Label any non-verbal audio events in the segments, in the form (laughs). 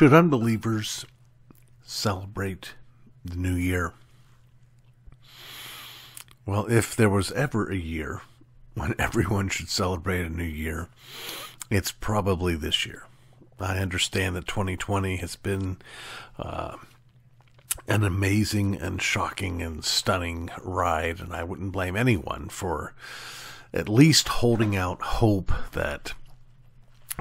Should unbelievers celebrate the new year? Well, if there was ever a year when (laughs) everyone should celebrate a new year, it's probably this year. I understand that 2020 has been uh, an amazing and shocking and stunning ride, and I wouldn't blame anyone for at least holding out hope that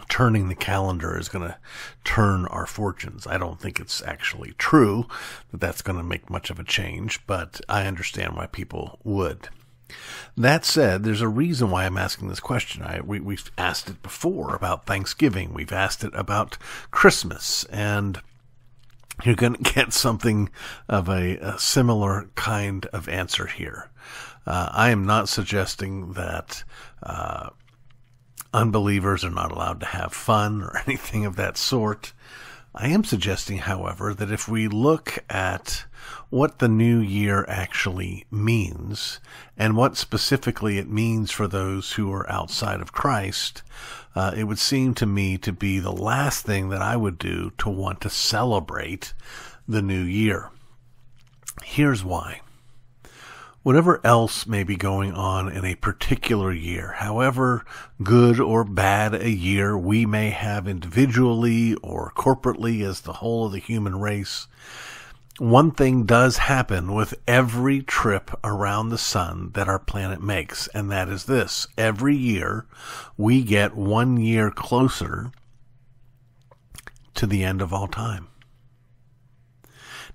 turning the calendar is going to turn our fortunes. I don't think it's actually true that that's going to make much of a change, but I understand why people would. That said, there's a reason why I'm asking this question. I, we, we've asked it before about Thanksgiving. We've asked it about Christmas and you're going (laughs) to get something of a, a, similar kind of answer here. Uh, I am not suggesting that uh, unbelievers are not allowed to have fun or (laughs) anything of that sort. I am suggesting, however, that if we look at what the new year actually means and what specifically it means for those who are outside of Christ, uh, it would seem to me to be the last thing that I would do to want to celebrate the new year. Here's why whatever else may be going on in a particular year, however good or bad a year we may have individually or corporately as the whole of the human race, one thing does happen with every trip around the sun that our planet makes, and that is this. Every year, we get one year closer to the end of all time.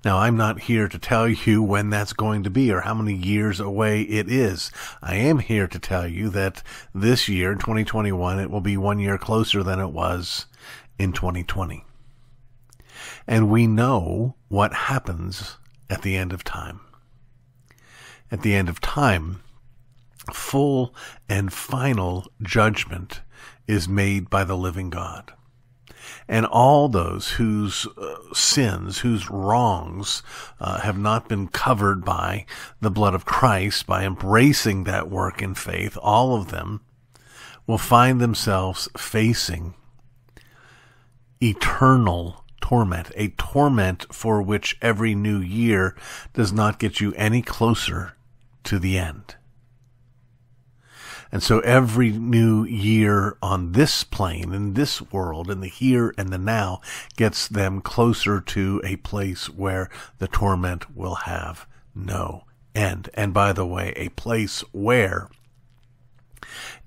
Now, I'm not here to tell you when that's going to be or how many years away it is. I am here to tell you that this year, 2021, it will be one year closer than it was in 2020. And we know what happens at the end of time. At the end of time, full and final judgment is made by the living God and all those whose uh, sins, whose wrongs uh, have not been covered by the blood of Christ, by embracing that work in faith, all of them will find themselves facing eternal torment, a torment for which every new year does not get you any closer to the end. And so every new year on this plane, in this world, in the here and the now, gets them closer to a place where the torment will have no end. And by the way, a place where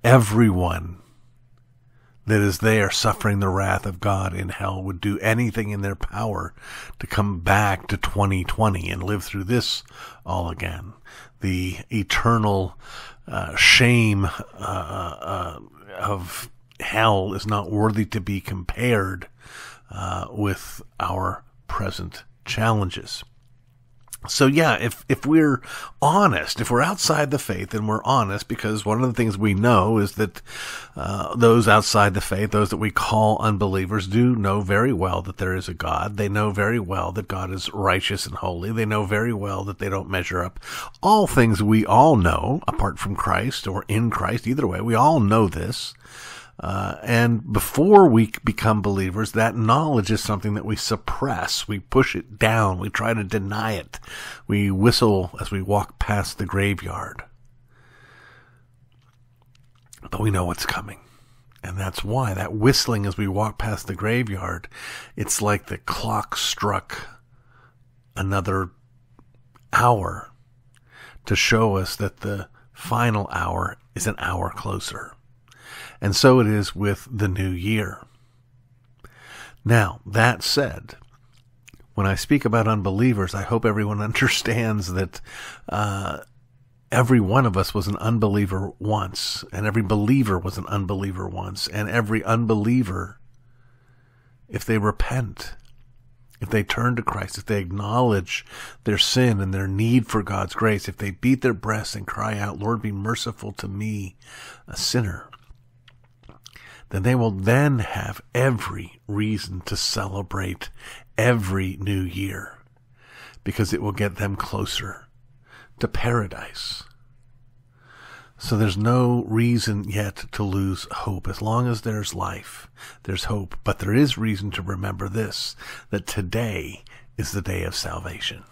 everyone that is there suffering the wrath of God in hell would do anything in their power to come back to 2020 and live through this all again. The eternal uh, shame uh, uh, of hell is not worthy to be compared uh, with our present challenges. So yeah, if if we're honest, if we're outside the faith and we're honest, because one of the things we know is that uh, those outside the faith, those that we call unbelievers, do know very well that there is a God. They know very well that God is righteous and holy. They know very well that they don't measure up. All things we all know, apart from Christ or in Christ, either way, we all know this. Uh, and before we become believers, that knowledge is something that we suppress. We push it down. We try to deny it. We whistle as we walk past the graveyard. But we know what's coming. And that's why that whistling as we walk past the graveyard, it's like the clock struck another hour to show us that the final hour is an hour closer. And so it is with the new year. Now, that said, when I speak about unbelievers, I hope everyone (laughs) understands that uh, every one of us was an unbeliever once, and every believer was an unbeliever once, and every unbeliever, if they repent, if they turn to Christ, if they acknowledge their sin and their need for God's grace, if they beat their breasts and cry out, Lord, be merciful to me, a sinner, then they will then have every reason to celebrate every new year because it will get them closer to paradise. So there's no reason yet to lose hope. As long as there's life, there's hope. But there is reason to remember this, that today is the day of salvation.